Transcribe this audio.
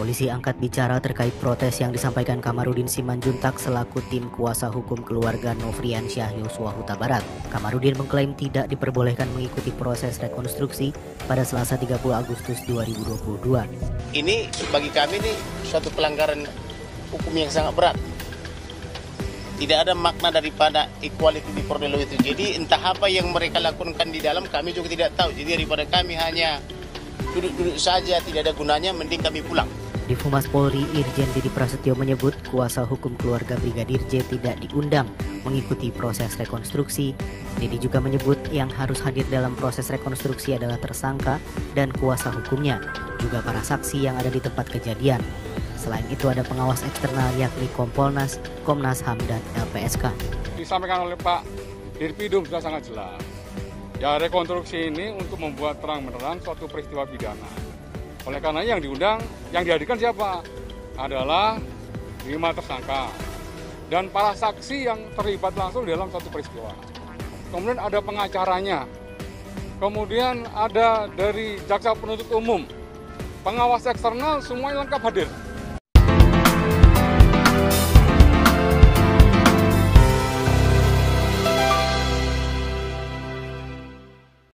Polisi angkat bicara terkait protes yang disampaikan Kamarudin Simanjuntak selaku tim kuasa hukum keluarga Novrian Syah Yosua Huta Barat. Kamarudin mengklaim tidak diperbolehkan mengikuti proses rekonstruksi pada Selasa 30 Agustus 2022. Ini bagi kami ini suatu pelanggaran hukum yang sangat berat. Tidak ada makna daripada equality di Pordelo itu. Jadi entah apa yang mereka lakukan di dalam kami juga tidak tahu. Jadi daripada kami hanya duduk-duduk saja tidak ada gunanya, mending kami pulang. Di Humas Polri, Irjen Didi Prasetyo menyebut kuasa hukum keluarga Brigadir J tidak diundang mengikuti proses rekonstruksi. Didi juga menyebut yang harus hadir dalam proses rekonstruksi adalah tersangka dan kuasa hukumnya, juga para saksi yang ada di tempat kejadian. Selain itu ada pengawas eksternal yakni Kompolnas, Komnas HAM, dan LPSK. Disampaikan oleh Pak Dirpidum sudah sangat jelas. Ya rekonstruksi ini untuk membuat terang menerang suatu peristiwa pidana oleh karena yang diundang, yang dihadirkan siapa? Adalah lima tersangka dan para saksi yang terlibat langsung dalam satu peristiwa. Kemudian ada pengacaranya, kemudian ada dari jaksa penuntut umum, pengawas eksternal semuanya lengkap hadir.